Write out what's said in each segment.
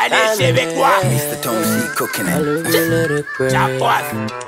Allez, chez moi. Mr. Tom cooking it. Just,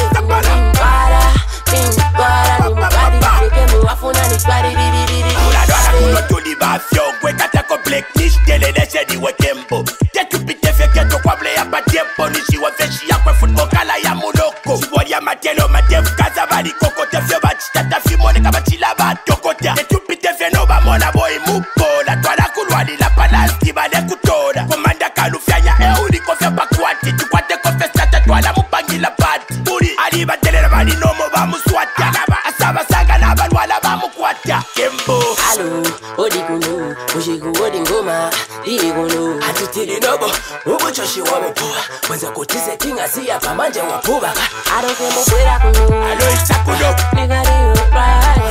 alo odikuno usiku wodi ngoma ikuno atitili nobo ubuchoshiwamupuwa wenza kutise tingasiya pamanje wapuvaka arokemukwera kuno aloisa kuno nikaliyo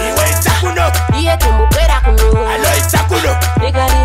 iwe isa kuno iye tumupera kuno aloisa kuno nikaliyo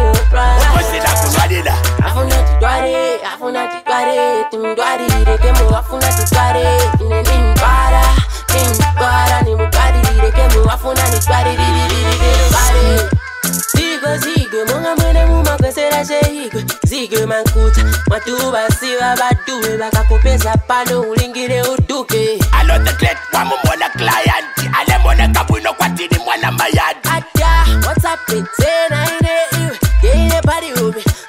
batu basiba baduwe bakakupeza pano ulingile uduke alodeklet wamumona client alemone kabwino kwatini mwana mayadi ada whatsapp ine iwe yeine pali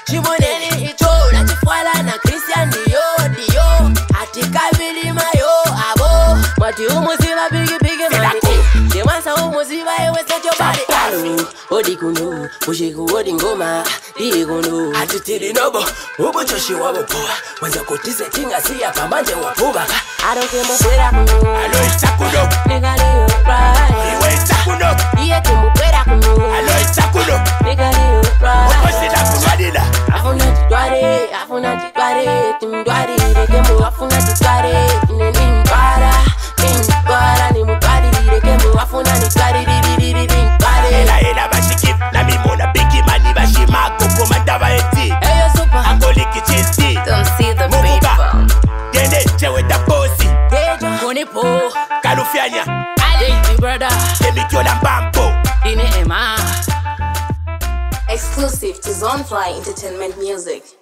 chimoneni icho nachifwala na christian diyo diyo atikabilimayo abo mwati umuziva pikipiki mani ndemwansa umuziva iwe kwaru odi kunu kushiku odi ngoma iye kunu atitili nobo ubuchoshi wabophoa wenza kuti setinga siya pamanje wabhuba aroke mbosera mnu aloisa kunoku negali yo pride iwe isa kunoku iye oh Kalufyanya Baby brother Baby girl and bambo Dine Emma Exclusive to Zonefly Entertainment Music